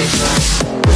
Music